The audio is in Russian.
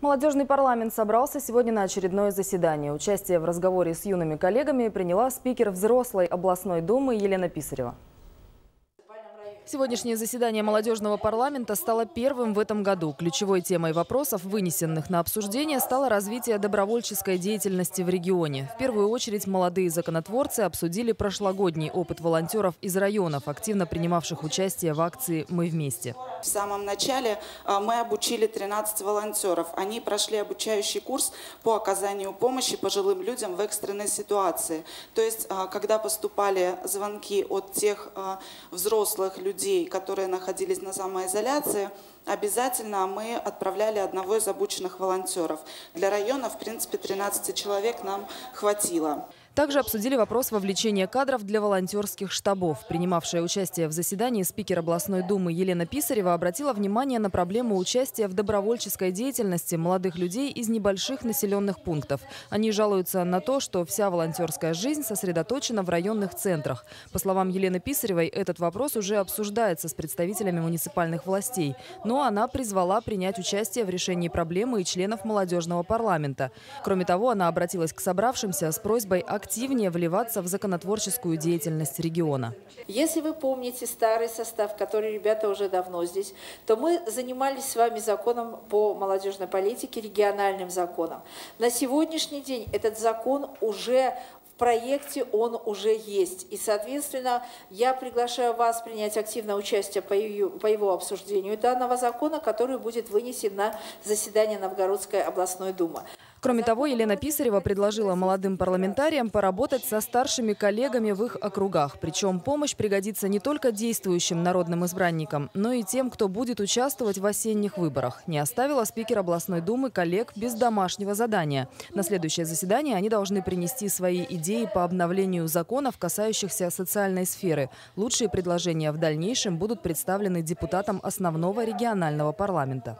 Молодежный парламент собрался сегодня на очередное заседание. Участие в разговоре с юными коллегами приняла спикер взрослой областной думы Елена Писарева. Сегодняшнее заседание молодежного парламента стало первым в этом году. Ключевой темой вопросов, вынесенных на обсуждение, стало развитие добровольческой деятельности в регионе. В первую очередь молодые законотворцы обсудили прошлогодний опыт волонтеров из районов, активно принимавших участие в акции «Мы вместе». В самом начале а, мы обучили 13 волонтеров. Они прошли обучающий курс по оказанию помощи пожилым людям в экстренной ситуации. То есть, а, когда поступали звонки от тех а, взрослых людей, людей, которые находились на самоизоляции, обязательно мы отправляли одного из обученных волонтеров. Для района, в принципе, 13 человек нам хватило. Также обсудили вопрос вовлечения кадров для волонтерских штабов. Принимавшая участие в заседании спикер областной думы Елена Писарева обратила внимание на проблему участия в добровольческой деятельности молодых людей из небольших населенных пунктов. Они жалуются на то, что вся волонтерская жизнь сосредоточена в районных центрах. По словам Елены Писаревой, этот вопрос уже обсуждается с представителями муниципальных властей. Но она призвала принять участие в решении проблемы и членов молодежного парламента. Кроме того, она обратилась к собравшимся с просьбой активно активнее вливаться в законотворческую деятельность региона. Если вы помните старый состав, который ребята уже давно здесь, то мы занимались с вами законом по молодежной политике, региональным законом. На сегодняшний день этот закон уже проекте он уже есть. И, соответственно, я приглашаю вас принять активное участие по его, по его обсуждению данного закона, который будет вынесен на заседание Новгородской областной думы. Кроме того, Елена Писарева предложила молодым парламентариям поработать со старшими коллегами в их округах. Причем помощь пригодится не только действующим народным избранникам, но и тем, кто будет участвовать в осенних выборах. Не оставила спикер областной думы коллег без домашнего задания. На следующее заседание они должны принести свои идеи по обновлению законов, касающихся социальной сферы. Лучшие предложения в дальнейшем будут представлены депутатам основного регионального парламента.